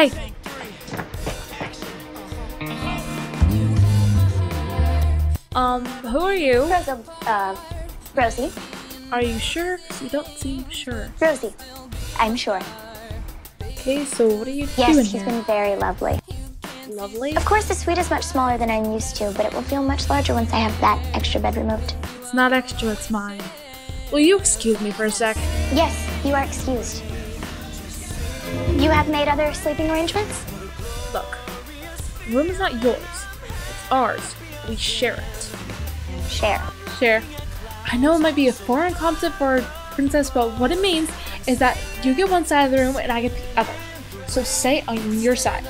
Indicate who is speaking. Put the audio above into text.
Speaker 1: Hey. Um, who are you?
Speaker 2: Uh, Rosie.
Speaker 1: Are you sure? You don't seem sure.
Speaker 2: Rosie, I'm sure.
Speaker 1: Okay, so what are you
Speaker 2: yes,
Speaker 1: doing
Speaker 2: Yes, she's
Speaker 1: here?
Speaker 2: been very lovely.
Speaker 1: Lovely?
Speaker 2: Of course, the suite is much smaller than I'm used to, but it will feel much larger once I have that extra bed removed.
Speaker 1: It's not extra, it's mine. Will you excuse me for a sec?
Speaker 2: Yes, you are excused. You have made other sleeping arrangements?
Speaker 1: Look, the room is not yours. It's ours. We share it.
Speaker 2: Share.
Speaker 1: Share. I know it might be a foreign concept for a princess, but what it means is that you get one side of the room and I get the other. So stay on your side.